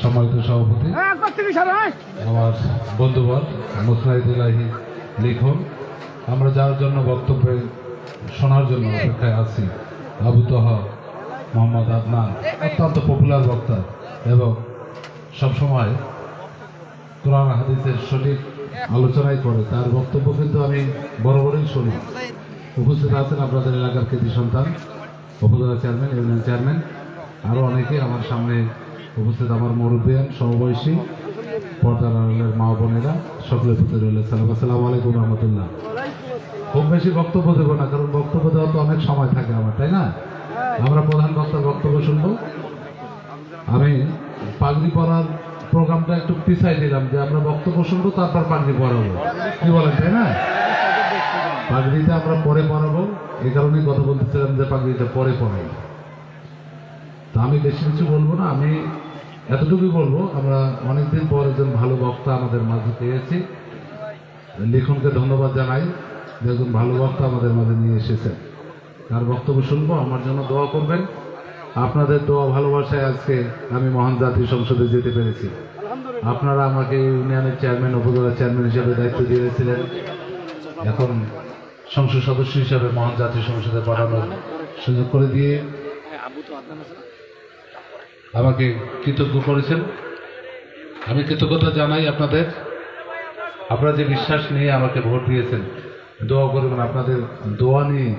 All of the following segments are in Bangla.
সম্মানিত সভাপতি আমার বন্ধুবর মুসনাইদুল্লাহি লিখন আমরা যার জন্য বক্তব্যে শোনার জন্য অপেক্ষায় আছি আবু তহা মোহাম্মদ আদনান অত্যন্ত পপুলার বক্তা এবং সবসময় কোরআন হাদিসের সঠিক আলোচনাই করে তার বক্তব্য কিন্তু আমি বরাবরই শুনি। উপস্থিত আছেন আপনাদের এলাকার কৃতি সন্তান উপজেলা চেয়ারম্যান ইউনিয়ন চেয়ারম্যান আরও অনেকে আমার সামনে উপস্থিত, আমার মুরব্বিয়ান সমবয়সী পর্দার আড়ালের মা বোনেরা, সকলের প্রতি রইল। সালাম, আসসালামু আলাইকুম রহমতুল্লাহ। খুব বেশি বক্তব্য দেবো না, কারণ বক্তব্য দেওয়া তো অনেক সময় থাকে আমার, তাই না? আমরা প্রধান বক্তার বক্তব্য শুনব। আমি পাগড়ি পরার প্রোগ্রামটা একটু পিছাই দিলাম, যে আমরা বক্তব্য শুনব, তারপর পাগড়ি পরাবো। কি বলেন, তাই না? পাগড়িটা আমরা পরে পরাবো। এই কারণেই কথা বলতেছিলাম যে পাগড়িটা পরে তা আমি বেশি কিছু বলব না, আমি এতটুকুই বলব, আমরা অনেকদিন পর একজন ভালো বক্তা আমাদের মাঝে পেয়েছি। লিখনকে ধন্যবাদ জানাই যে একজন ভালো বক্তা আমাদের মাঝে নিয়ে এসেছেন। তার বক্তব্য শুনব, আমার জন্য দোয়া করবেন। আপনাদের দোয়া ভালোবাসায় আজকে আমি মহান জাতীয় সংসদে যেতে পেরেছি। আপনারা আমাকে ইউনিয়নের চেয়ারম্যান, উপজেলা চেয়ারম্যান হিসেবে দায়িত্ব দিয়েছিলেন। এখন সংসদ সদস্য হিসেবে মহান জাতীয় সংসদে পাঠানোর সুযোগ করে দিয়ে আমাকে কৃতজ্ঞ করেছেন। আমি কৃতজ্ঞতা জানাই আপনাদের। আপনারা যে বিশ্বাস নিয়ে আমাকে ভোট দিয়েছেন, দোয়া করবেন আপনাদের দোয়া নিয়ে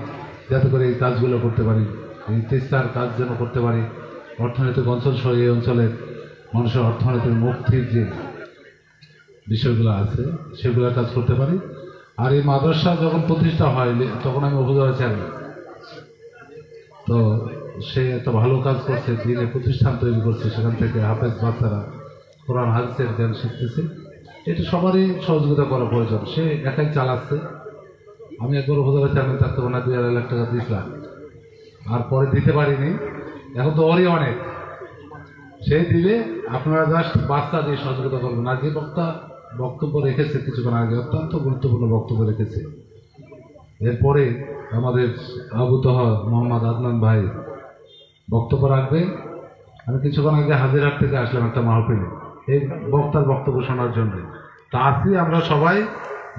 যাতে করে এই কাজগুলো করতে পারি। এই চেষ্টার কাজ যেন করতে পারি। অর্থনৈতিক অঞ্চল সহ এই অঞ্চলের মানুষের অর্থনৈতিক মুক্তির যে বিষয়গুলো আছে সেগুলো কাজ করতে পারি। আর এই মাদ্রাসা যখন প্রতিষ্ঠা হয়, তখন আমি উপজেলা চেয়ারম্যান তো সে একটা ভালো কাজ করছে, দিনে প্রতিষ্ঠান তৈরি করছে, সেখান থেকে হাফেজ বাচ্চারা কোরআন, হাদিসের জ্ঞান শিখতেছে। এটা সবারই সহযোগিতা করা প্রয়োজন। সে একাই চালাচ্ছে। আমি একবার উপজেলা চেয়ারম্যান থাকতে না দুই আড়াই লাখ টাকা দিয়েছিলাম। আর পরে দিতে পারিনি। এখন তো ওরই অনেক। সেই দিলে আপনারা জাস্ট বার্তা দিয়ে সহযোগিতা করবেন। আর যে বক্তা বক্তব্য রেখেছে কিছুক্ষণ আগে, অত্যন্ত গুরুত্বপূর্ণ বক্তব্য রেখেছে। এরপরে আমাদের আবু তহা মোহাম্মদ আদনান ভাই বক্তব্য রাখবে। আমি কিছুক্ষণ আগে হাজিরহাট থেকে আসলাম একটা মাহফিলে। এই বক্তার বক্তব্য শোনার জন্য। তা আসি আমরা সবাই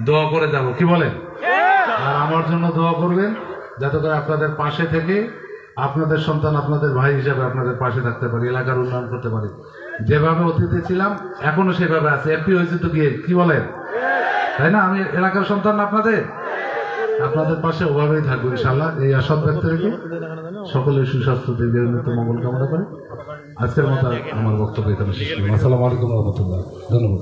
দোয়া করে যাব। কি বলেন? আর আমার জন্য দোয়া করবেন যাতে করে আপনাদের পাশে থেকে আপনাদের সন্তান আপনাদের ভাই হিসাবে আপনাদের পাশে থাকতে পারি এলাকার উন্নয়ন করতে পারি। যেভাবে অতীতে ছিলাম এখনও সেভাবে আছে। এমপি হয়েছে তো গিয়ে কি বলেন? তাই না? আমি এলাকার সন্তান আপনাদের? আপনাদের পাশে ওভাবেই থাকব ইনশাল্লাহ এই আশা ব্যক্ত রেখে সকলের সুস্বাস্থ্য দীর্ঘ মঙ্গল কামনা করে। আজকের মতো আমার বক্তব্য এখানে শেষ করি। আসসালামু আলাইকুম রহমতুল্লাহ। ধন্যবাদ।